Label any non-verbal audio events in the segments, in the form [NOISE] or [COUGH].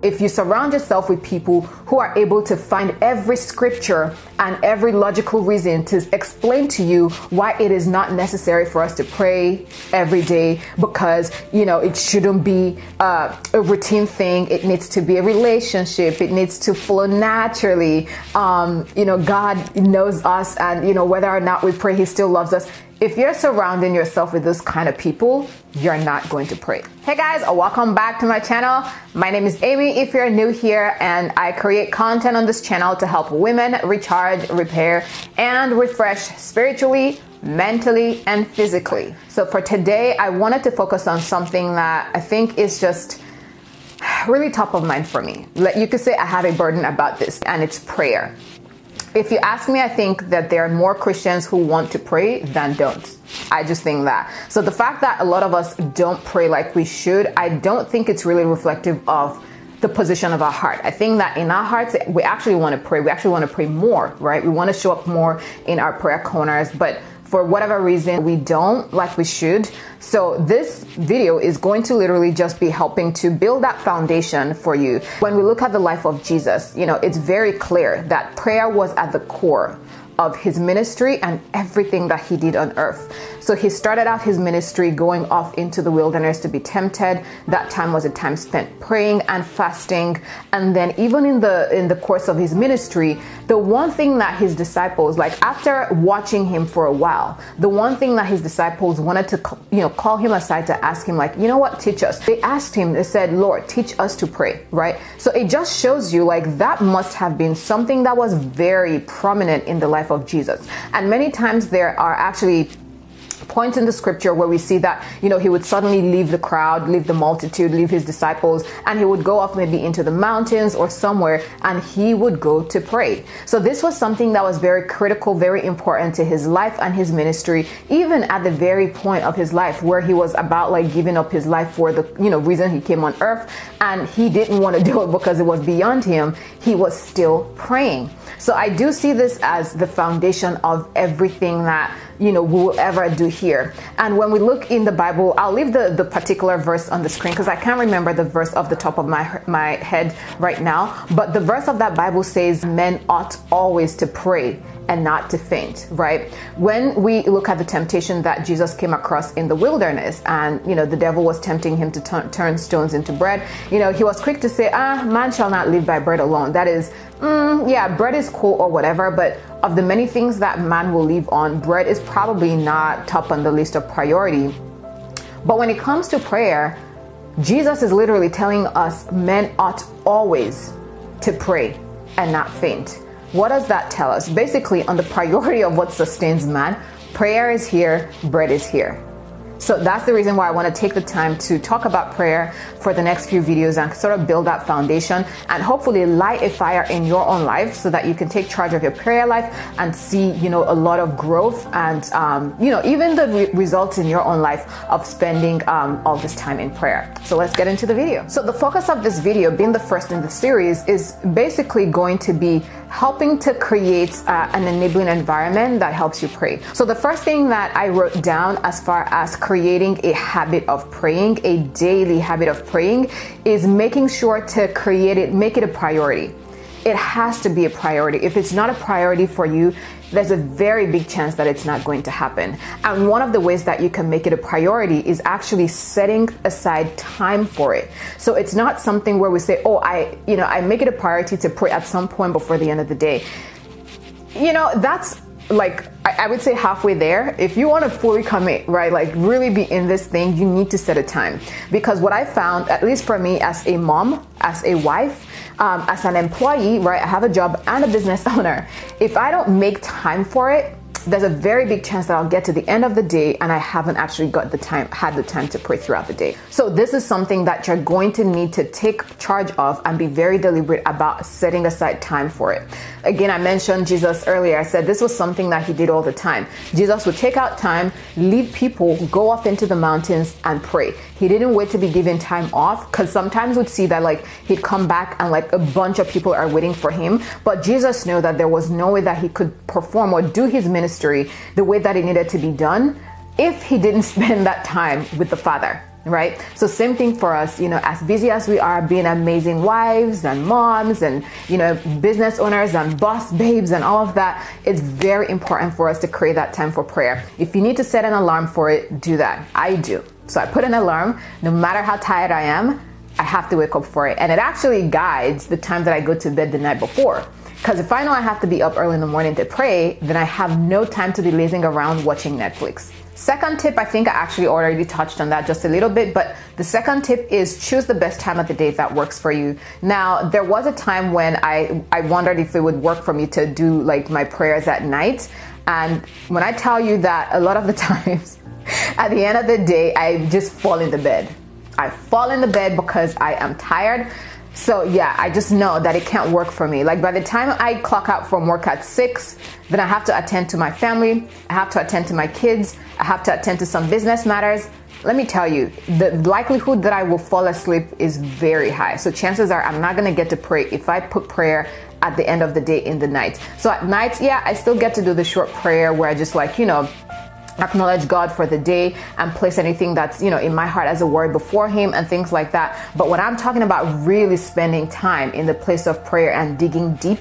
If you surround yourself with people who are able to find every scripture and every logical reason to explain to you why it is not necessary for us to pray every day because, you know, it shouldn't be uh, a routine thing. It needs to be a relationship. It needs to flow naturally. Um, you know, God knows us and, you know, whether or not we pray, He still loves us if you're surrounding yourself with those kind of people, you're not going to pray. Hey guys, welcome back to my channel. My name is Emi if you're new here and I create content on this channel to help women recharge, repair, and refresh spiritually, mentally, and physically. So for today, I wanted to focus on something that I think is just really top of mind for me. You could say I have a burden about this and it's prayer if you ask me, I think that there are more Christians who want to pray than don't. I just think that. So the fact that a lot of us don't pray like we should, I don't think it's really reflective of the position of our heart. I think that in our hearts, we actually want to pray. We actually want to pray more, right? We want to show up more in our prayer corners, but for whatever reason we don't like we should. So this video is going to literally just be helping to build that foundation for you. When we look at the life of Jesus, you know, it's very clear that prayer was at the core of his ministry and everything that he did on earth. So he started out his ministry going off into the wilderness to be tempted. That time was a time spent praying and fasting. And then even in the in the course of his ministry, the one thing that his disciples like after watching him for a while, the one thing that his disciples wanted to you know call him aside to ask him like, "You know what? Teach us." They asked him, they said, "Lord, teach us to pray." Right? So it just shows you like that must have been something that was very prominent in the life of Jesus. And many times there are actually points in the scripture where we see that, you know, he would suddenly leave the crowd, leave the multitude, leave his disciples, and he would go off maybe into the mountains or somewhere and he would go to pray. So this was something that was very critical, very important to his life and his ministry, even at the very point of his life where he was about like giving up his life for the, you know, reason he came on earth and he didn't want to [LAUGHS] do it because it was beyond him. He was still praying. So I do see this as the foundation of everything that you know we will ever do here. And when we look in the Bible, I'll leave the, the particular verse on the screen because I can't remember the verse off the top of my my head right now. But the verse of that Bible says men ought always to pray and not to faint, right? When we look at the temptation that Jesus came across in the wilderness and, you know, the devil was tempting him to t- turn stones into bread, you know, he was quick to say, ah, man shall not live by bread alone. That is, mm, yeah, bread is cool or whatever, but of the many things that man will live on, bread is probably not top on the list of priority. But when it comes to prayer, Jesus is literally telling us men ought always to pray and not faint. What does that tell us? Basically, on the priority of what sustains man, prayer is here, bread is here. So that's the reason why I want to take the time to talk about prayer for the next few videos and sort of build that foundation and hopefully light a fire in your own life so that you can take charge of your prayer life and see, you know, a lot of growth and, um, you know, even the re- results in your own life of spending um, all this time in prayer. So let's get into the video. So the focus of this video, being the first in the series, is basically going to be helping to create uh, an enabling environment that helps you pray. So the first thing that I wrote down as far as creating a habit of praying, a daily habit of praying, is making sure to create it, make it a priority. It has to be a priority. If it's not a priority for you, there's a very big chance that it's not going to happen. And one of the ways that you can make it a priority is actually setting aside time for it. So it's not something where we say, "Oh, I, you know, I make it a priority to pray at some point before the end of the day." You know, that's like I, would say halfway there. If you want to fully commit, right, like really be in this thing, you need to set a time. Because what I found, at least for me as a mom, as a wife, um, as an employee, right, I have a job and a business [LAUGHS] owner. If I don't make time for it, there's a very big chance that I'll get to the end of the day and I haven't actually got the time, had the time to pray throughout the day. So this is something that you're going to need to take charge of and be very deliberate about setting aside time for it. Again, I mentioned Jesus earlier. I said this was something that he did all the time. Jesus would take out time, leave people, go off into the mountains and pray. He didn't wait to be given time off because sometimes we'd see that like he'd come back and like a bunch of people are waiting for him. But Jesus knew that there was no way that he could perform or do his ministry the way that it needed to be done if he didn't [LAUGHS] spend that time with the Father right? So same thing for us, you know, as busy as we are being amazing wives and moms and, you know, business owners and boss [LAUGHS] babes and all of that, it's very important for us to create that time for prayer. If you need to set an alarm for it, do that. I do. So I put an alarm, no matter how tired I am, I have to wake up for it. And it actually guides the time that I go to bed the night before. Because if I know I have to be up early in the morning to pray, then I have no time to be lazing around watching Netflix. Second tip, I think I actually already touched on that just a little bit, but the second tip is choose the best time of the day that works for you. Now, there was a time when I, I wondered if it would work for me to do like my prayers at night. And when I tell you that a lot of the [LAUGHS] times, at the end of the day, I just fall into bed. I fall in the bed because I am tired. So yeah, I just know that it can't work for me. Like by the time I clock out from work at six, then I have to attend to my family, I have to attend to my kids, I have to attend to some business matters. Let me tell you, the likelihood that I will fall asleep is very high. So chances are I'm not gonna get to pray if I put prayer at the end of the day in the night. So at night, yeah, I still get to do the short prayer where I just like, you know, acknowledge God for the day and place anything that's, you know, in my heart as a word before him and things like that. But when I'm talking about really spending time in the place of prayer and digging deep,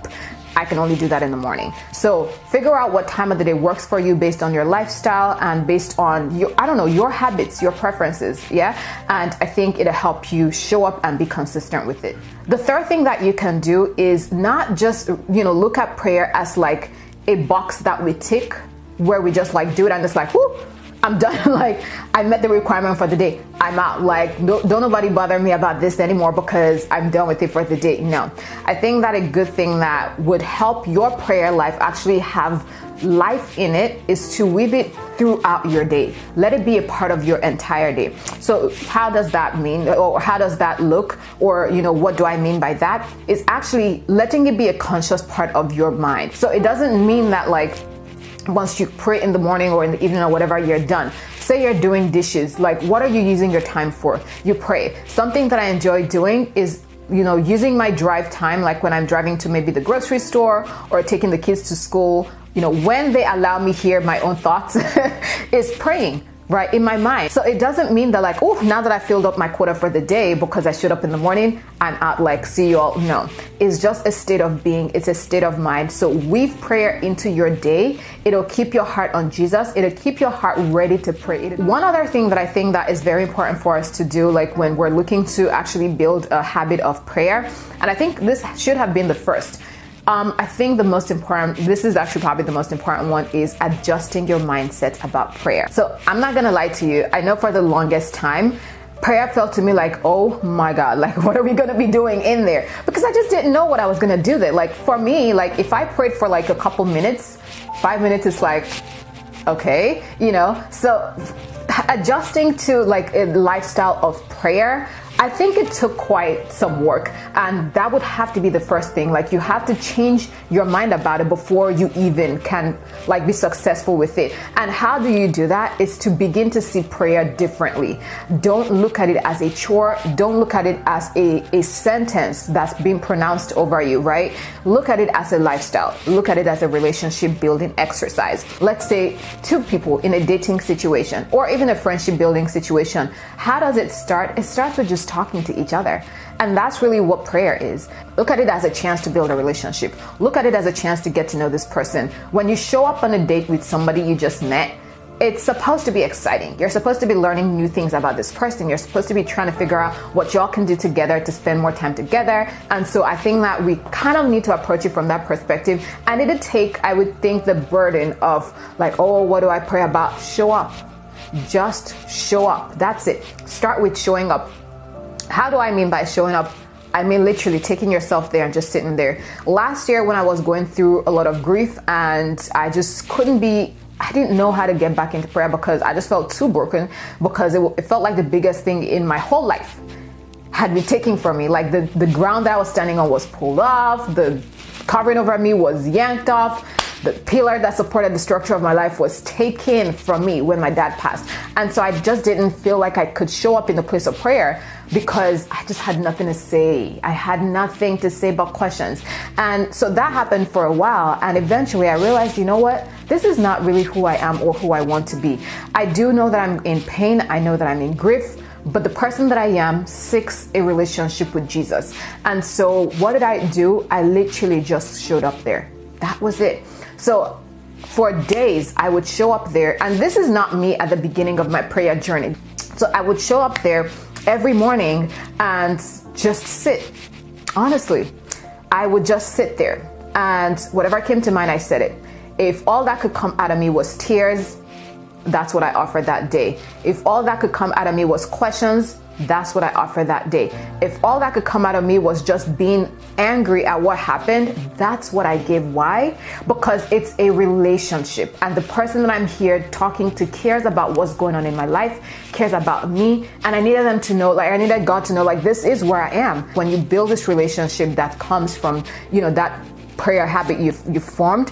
I can only do that in the morning. So figure out what time of the day works for you based on your lifestyle and based on your, I don't know, your habits, your preferences. Yeah. And I think it'll help you show up and be consistent with it. The third thing that you can do is not just, you know, look at prayer as like a box that we tick where we just like do it and just like, whoo, I'm done. [LAUGHS] like I met the requirement for the day. I'm out. Like don't, don't nobody bother me about this anymore because I'm done with it for the day. No, I think that a good thing that would help your prayer life actually have life in it is to weave it throughout your day. Let it be a part of your entire day. So how does that mean or how does that look or you know what do I mean by that? Is actually letting it be a conscious part of your mind. So it doesn't mean that like once you pray in the morning or in the evening or whatever you're done. Say you're doing dishes like what are you using your time for? You pray. Something that i enjoy doing is you know using my drive time like when i'm driving to maybe the grocery store or taking the kids to school you know when they allow me hear my own thoughts [LAUGHS] is praying right in my mind. So it doesn't mean that like oh now that i filled up my quota for the day because i showed up in the morning i'm out like see you all. No. It's just a state of being. It's a state of mind. So weave prayer into your day. It'll keep your heart on jesus. It'll keep your heart ready to pray. One other thing that i think that is very important for us to do like when we're looking to actually build a habit of prayer and i think this should have been the first um, I think the most important, this is actually probably the most important one, is adjusting your mindset about prayer. So I'm not gonna lie to you, I know for the longest time, prayer felt to me like, oh my God, [LAUGHS] like what are we gonna be doing in there? Because I just didn't know what I was gonna do there. Like for me, like if I prayed for like a couple minutes, five minutes is like, okay, you know? So adjusting to like a lifestyle of prayer I think it took quite some work, and that would have to be the first thing. Like, you have to change your mind about it before you even can, like, be successful with it. And how do you do that? Is to begin to see prayer differently. Don't look at it as a chore, don't look at it as a, a sentence that's being pronounced over you, right? Look at it as a lifestyle, look at it as a relationship building exercise. Let's say two people in a dating situation or even a friendship building situation. How does it start? It starts with talking to each other. And that's really what prayer is. Look at it as a chance to build a relationship. Look at it as a chance to get to know this person. When you show up on a date with somebody you just met, it's supposed to be exciting. You're supposed to be learning new things about this person. You're supposed to be trying to figure out what y'all can do together to spend more time together. And so I think that we kind of need to approach it from that perspective. And it'd take, I would think, the burden of like, oh, what do I pray about? Show up. Just show up. That's it. Start with showing up. How do I mean by showing up? I mean literally taking yourself there and just sitting there. Last year, when I was going through a lot of grief and I just couldn't be I didn't know how to get back into prayer because I just felt too broken because it, it, felt like the biggest thing in my whole life had been taken from me. Like the, the ground that I was standing on was pulled off, the covering over me was yanked off, the pillar that supported the structure of my life was taken from me when my dad passed. And so I just didn't feel like I could show up in the place of prayer because I just had nothing to say. I had nothing to say but questions. And so that happened for a while. And eventually I realized, you know what? This is not really who I am or who I want to be. I do know that I'm in pain. I know that I'm in grief but the person that I am seeks a relationship with Jesus. And so, what did I do? I literally just showed up there. That was it. So, for days, I would show up there, and this is not me at the beginning of my prayer journey. So, I would show up there every morning and just sit. Honestly, I would just sit there, and whatever came to mind, I said it. If all that could come out of me was tears, that's what I offered that day. If all that could come out of me was questions, that's what I offer that day. If all that could come out of me was just being angry at what happened, that's what I give. Why? Because it's a relationship. And the person that I'm here talking to cares about what's going on in my life, cares about me. And I needed them to know, like, I needed God to know, like, this is where I am. When you build this relationship that comes from, you know, that prayer habit you've, you've formed,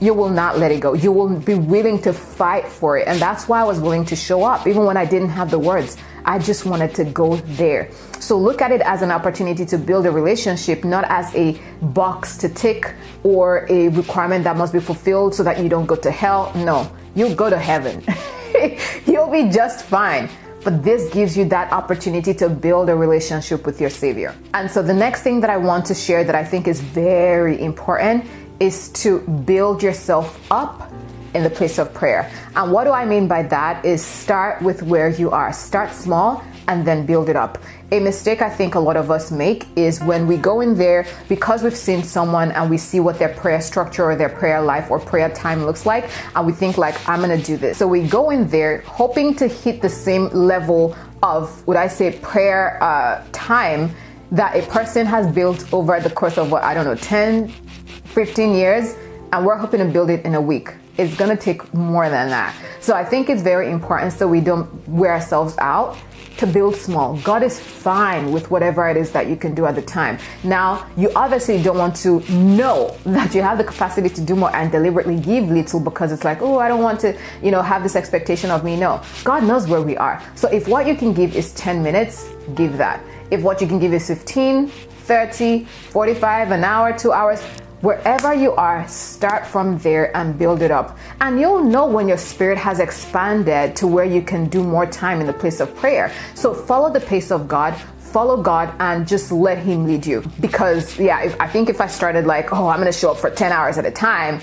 you will not let it go. You will be willing to fight for it. And that's why I was willing to show up, even when I didn't have the words. I just wanted to go there. So look at it as an opportunity to build a relationship, not as a box to tick or a requirement that must be fulfilled so that you don't go to hell. No, you'll go to heaven. [LAUGHS] You'll be just fine. But this gives you that opportunity to build a relationship with your Savior. And so the next thing that I want to share that I think is very important is to build yourself up in the place of prayer. And what do I mean by that is start with where you are. Start small and then build it up. A mistake I think a lot of us make is when we go in there because we've seen someone and we see what their prayer structure or their prayer life or prayer time looks like and we think like I'm going to do this. So we go in there hoping to hit the same level of would I say prayer uh, time that a person has built over the course of what I don't know 10 15 years and we're hoping to build it in a week. It's gonna take more than that. So I think it's very important so we don't wear ourselves out to build small. God is fine with whatever it is that you can do at the time. Now, you obviously don't want to know [LAUGHS] that you have the capacity to do more and deliberately give little because it's like, oh, I don't want to, you know, have this expectation of me. No, God knows where we are. So if what you can give is 10 minutes, give that. If what you can give is 15, 30, 45, an hour, two hours, Wherever you are, start from there and build it up. And you'll know when your spirit has expanded to where you can do more time in the place of prayer. So follow the pace of God, follow God and just let Him lead you. Because, yeah, if, I think if I started like, oh, I'm going to show up for 10 hours at a time,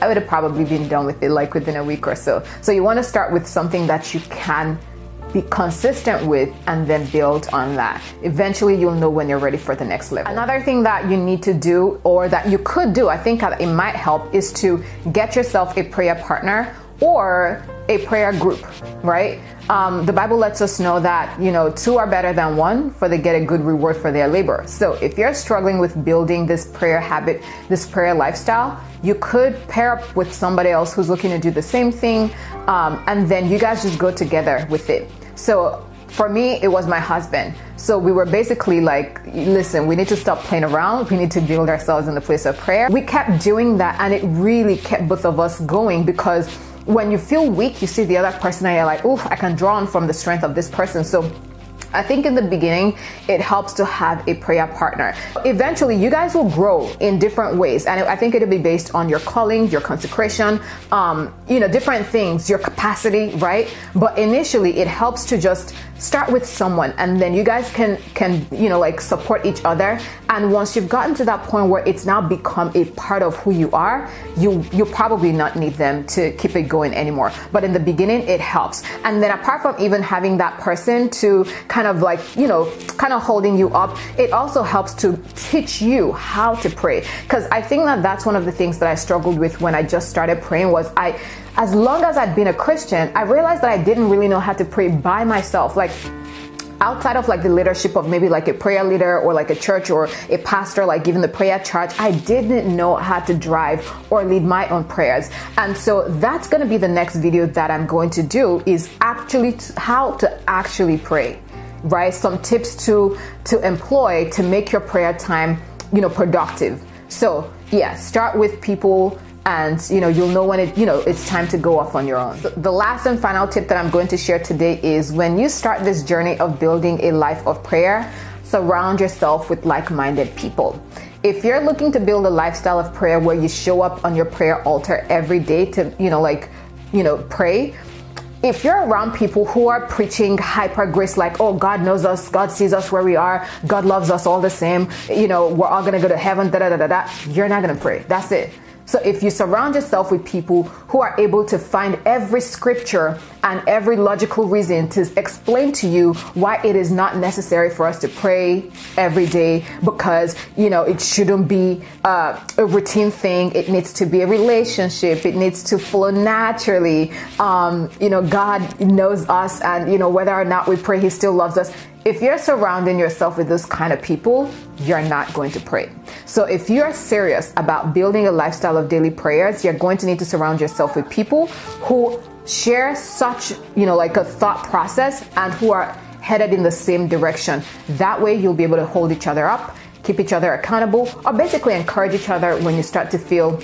I would have probably been done with it like within a week or so. So you want to start with something that you can be consistent with and then build on that. Eventually, you'll know when you're ready for the next level. Another thing that you need to do, or that you could do, I think it might help, is to get yourself a prayer partner or a prayer group, right? Um, the Bible lets us know that, you know, two are better than one, for they get a good reward for their labor. So if you're struggling with building this prayer habit, this prayer lifestyle, you could pair up with somebody else who's looking to do the same thing, um, and then you guys just go together with it. So for me, it was my husband. So we were basically like, listen, we need to stop playing around. We need to build ourselves in the place of prayer. We kept doing that and it really kept both of us going because when you feel weak, you see the other person and you're like, oh, I can draw on from the strength of this person. So I think in the beginning, it helps to have a prayer partner. Eventually, you guys will grow in different ways, and I think it'll be based on your calling, your consecration, um, you know, different things, your capacity, right? But initially, it helps to just start with someone, and then you guys can can you know like support each other. And once you've gotten to that point where it's now become a part of who you are, you you probably not need them to keep it going anymore. But in the beginning, it helps. And then apart from even having that person to kind of like, you know, kind of holding you up, it also helps to teach you how to pray. Because I think that that's one of the things that I struggled with when I just started praying was I, as long as I'd been a Christian, I realized that I didn't really know how to pray by myself. Like, outside of like the leadership of maybe like a prayer leader or like a church or a pastor like giving the prayer charge i didn't know how to drive or lead my own prayers and so that's going to be the next video that i'm going to do is actually how to actually pray right? Some tips to to employ to make your prayer time, you know, productive. So yeah, start with people and you know you'll know when it you know it's time to go off on your own. The last and final tip that I'm going to share today is when you start this journey of building a life of prayer, surround yourself with like-minded people. If you're looking to build a lifestyle of prayer where you show up on your prayer altar every day to, you know, like, you know, pray, if you're around people who are preaching hyper grace, like, oh, God knows us, God sees us where we are, God loves us all the same, you know, we're all gonna go to heaven, da da da da da, you're not gonna pray. That's it. So if you surround yourself with people who are able to find every scripture and every logical reason to explain to you why it is not necessary for us to pray every day because, you know, it shouldn't be uh, a routine thing. It needs to be a relationship. It needs to flow naturally. Um, you know, God knows us and, you know, whether or not we pray, He still loves us if you're surrounding yourself with those kind of people, you're not going to pray. So, if you're serious about building a lifestyle of daily prayers, you're going to need to surround yourself with people who share such, you know, like a thought process and who are headed in the same direction. That way, you'll be able to hold each other up, keep each other accountable, or basically encourage each other when you start to feel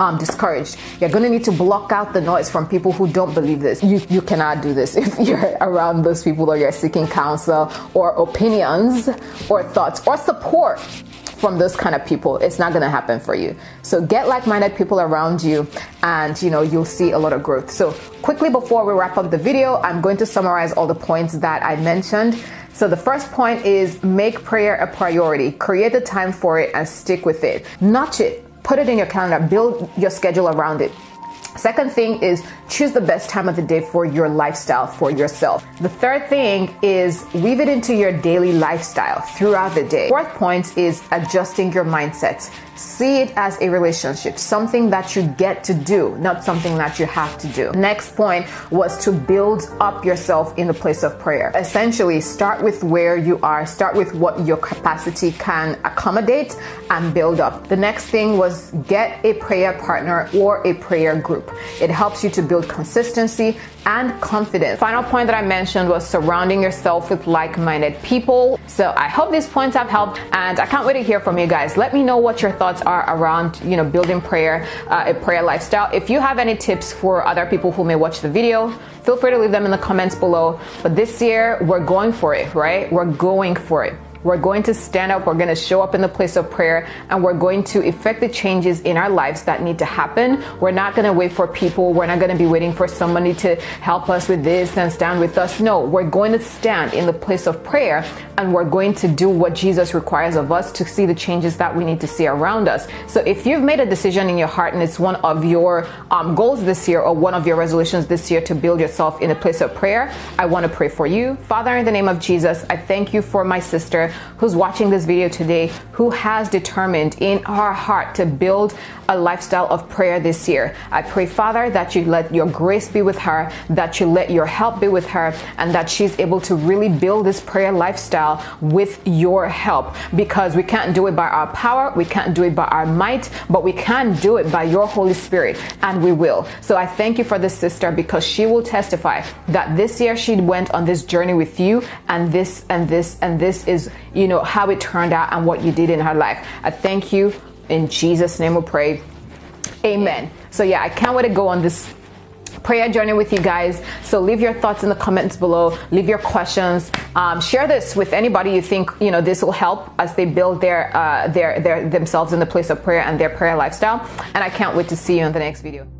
um, discouraged. You're going to need to block out the noise from people who don't believe this. You, you cannot do this [LAUGHS] if you're around those people or you're seeking counsel or opinions or thoughts or support from those kind of people. It's not going to happen for you. So get like-minded people around you and you know you'll see a lot of growth. So quickly before we wrap up the video i'm going to summarize all the points that i mentioned. So the first point is make prayer a priority. Create the time for it and stick with it. Notch it Put it in your calendar, build your schedule around it. Second thing is choose the best time of the day for your lifestyle for yourself. The third thing is weave it into your daily lifestyle throughout the day. Fourth point is adjusting your mindset. See it as a relationship, something that you get to do, not something that you have to do. Next point was to build up yourself in the place of prayer. Essentially, start with where you are, start with what your capacity can accommodate and build up. The next thing was get a prayer partner or a prayer group. It helps you to build consistency and confidence. Final point that I mentioned was surrounding yourself with like-minded people. So I hope these points have helped and I can't wait to hear from you guys. Let me know what your thoughts are around, you know, building prayer, uh, a prayer lifestyle. If you have any tips for other people who may watch the video, feel free to leave them in the comments below. But this year we're going for it, right? We're going for it. We're going to stand up, we're going to show up in the place of prayer, and we're going to effect the changes in our lives that need to happen. We're not going to wait for people. We're not going to be waiting for somebody to help us with this and stand with us. No, we're going to stand in the place of prayer and we're going to do what Jesus requires of us to see the changes that we need to see around us. So if you've made a decision in your heart and it's one of your um, goals this year or one of your resolutions this year to build yourself in a place of prayer, I want to pray for you. Father, in the name of Jesus, I thank you for my sister who's watching this video today who has determined in her heart to build a lifestyle of prayer this year. I pray, Father, that you let your grace be with her, that you let your help be with her, and that she's able to really build this prayer lifestyle with your help because we can't do it by our power, we can't do it by our might, but we can do it by your Holy Spirit, and we will. So I thank you for this sister because she will testify that this year she went on this journey with you, and this and this and this is, you know, how it turned out and what you did in her life. I thank you in Jesus' name we pray. Amen. So, yeah, I can't wait to go on this prayer journey with you guys. So leave your thoughts in the comments below. Leave your questions. Um, share this with anybody you think you know this will help as they build their uh, their their themselves in the place of prayer and their prayer lifestyle. And I can't wait to see you in the next video.